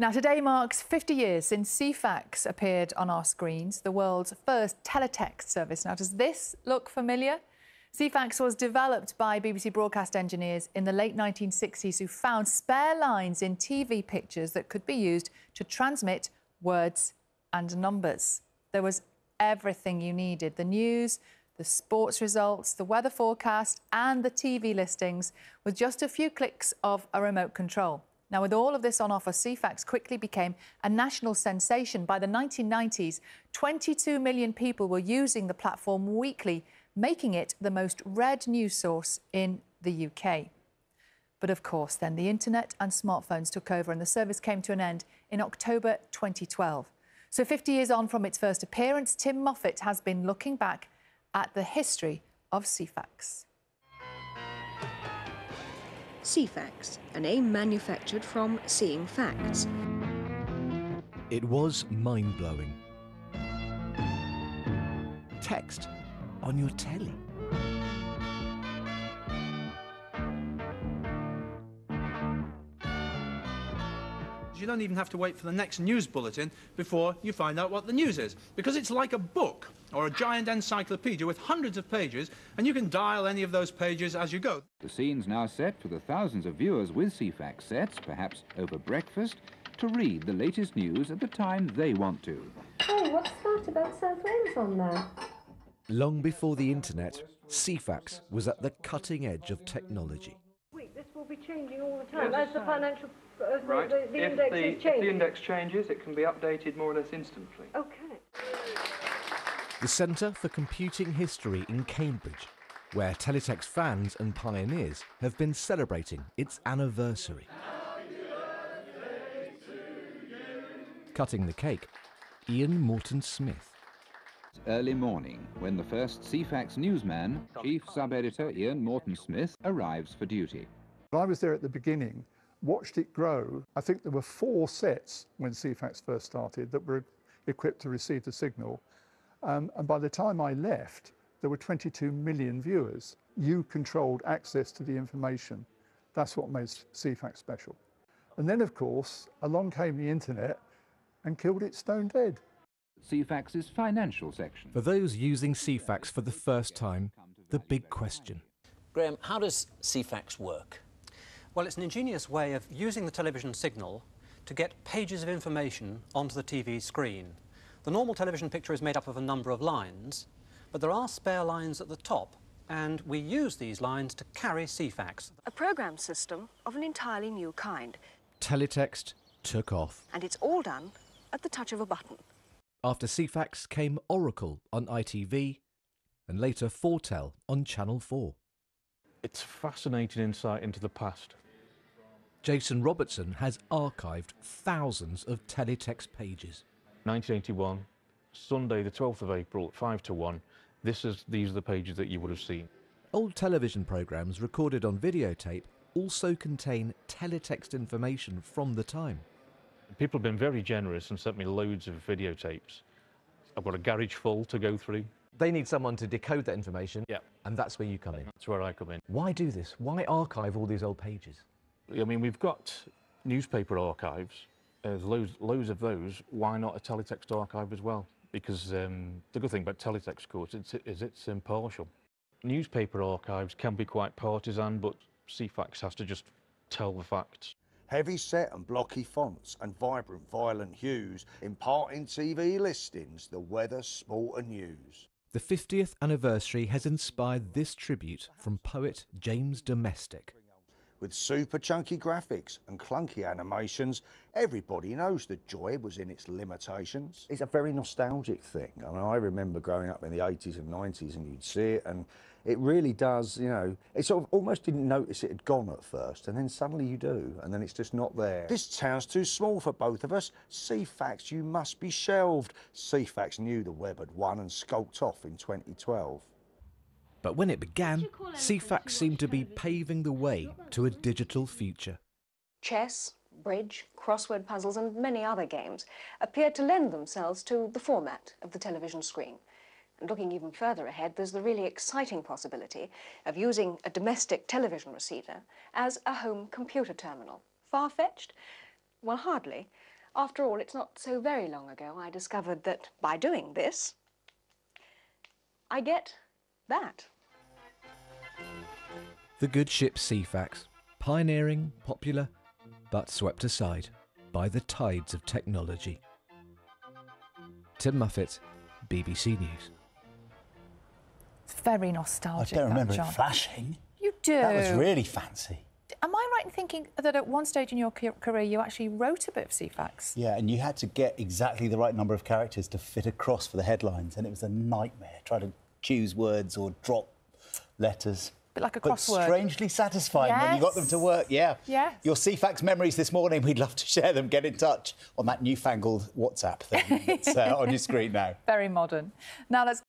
Now, today marks 50 years since Ceefax appeared on our screens, the world's first teletext service. Now, does this look familiar? Ceefax was developed by BBC broadcast engineers in the late 1960s who found spare lines in TV pictures that could be used to transmit words and numbers. There was everything you needed the news, the sports results, the weather forecast, and the TV listings with just a few clicks of a remote control. Now, with all of this on offer, Ceefax quickly became a national sensation. By the 1990s, 22 million people were using the platform weekly, making it the most read news source in the UK. But of course, then the internet and smartphones took over, and the service came to an end in October 2012. So, 50 years on from its first appearance, Tim Muffett has been looking back at the history of Ceefax. Ceefax, a name manufactured from seeing facts. It was mind blowing. Text on your telly. You don't even have to wait for the next news bulletin before you find out what the news is, because it's like a book or a giant encyclopedia with hundreds of pages, and you can dial any of those pages as you go. The scene's now set for the thousands of viewers with Ceefax sets, perhaps over breakfast, to read the latest news at the time they want to. Hey, what's that about South Wales on there? Long before the internet, Ceefax was at the cutting edge of technology. Wait, this will be changing all the time as the financial Uh, as Right. the, the if, index the, is if the index changes, it can be updated more or less instantly. Okay. The Centre for Computing History in Cambridge, where teletext fans and pioneers have been celebrating its anniversary. Cutting the cake, Ian Morton Smith. Early morning, when the first Ceefax newsman, Chief Sub-Editor Ian Morton Smith, arrives for duty. I was there at the beginning, watched it grow. I think there were four sets when Ceefax first started that were equipped to receive the signal. Um, and by the time I left, there were 22 million viewers. You controlled access to the information. That's what made Ceefax special. And then, of course, along came the internet and killed it stone dead. Ceefax's financial section. For those using Ceefax for the first time, the big question. Graham, how does Ceefax work? Well, it's an ingenious way of using the television signal to get pages of information onto the TV screen. The normal television picture is made up of a number of lines, but there are spare lines at the top, and we use these lines to carry Ceefax. A program system of an entirely new kind, Teletext took off. and it's all done at the touch of a button. After Ceefax came Oracle on ITV and later 4-Tel on Channel 4. It's fascinating insight into the past. Jason Robertson has archived thousands of teletext pages. 1981, Sunday, the 12th of April, at 5 to 1. This is, these are the pages that you would have seen. Old television programmes recorded on videotape also contain teletext information from the time. People have been very generous and sent me loads of videotapes. I've got a garage full to go through. They need someone to decode that information. Yeah. And that's where you come in. That's where I come in. Why do this? Why archive all these old pages? I mean, we've got newspaper archives. There's loads, loads of those. Why not a teletext archive as well? Because um, the good thing about teletext, of course, it's, is it's impartial. Newspaper archives can be quite partisan, but Ceefax has to just tell the facts. Heavy set and blocky fonts and vibrant violent hues imparting TV listings the weather, sport and news. The 50th anniversary has inspired this tribute from poet James Domestic. With super chunky graphics and clunky animations, everybody knows the joy was in its limitations. It's a very nostalgic thing. I mean, I remember growing up in the 80s and 90s and you'd see it and it really does, you know, it sort of almost didn't notice it had gone at first and then suddenly you do and then it's just not there. This town's too small for both of us. Ceefax, you must be shelved. Ceefax knew the web had won and skulked off in 2012. But when it began, Ceefax seemed to be paving the way to a digital future. Chess, bridge, crossword puzzles, and many other games appeared to lend themselves to the format of the television screen. And looking even further ahead, there's the really exciting possibility of using a domestic television receiver as a home computer terminal Far fetched? Well, hardly. After all, it's not so very long ago I discovered that by doing this, I get that. The good ship Ceefax, pioneering, popular, but swept aside by the tides of technology. Tim Muffett, BBC News. It's very nostalgic. I don't that, remember John. it flashing. You do. That was really fancy. Am I right in thinking that at one stage in your career you actually wrote a bit of Ceefax? Yeah, and you had to get exactly the right number of characters to fit across for the headlines, and it was a nightmare trying to choose words or drop letters. bit like a but crossword. strangely satisfying when you got them to work. Yeah. Yes. Your Ceefax memories this morning, we'd love to share them. Get in touch on that newfangled WhatsApp thing that's uh, on your screen now. Very modern. Now let's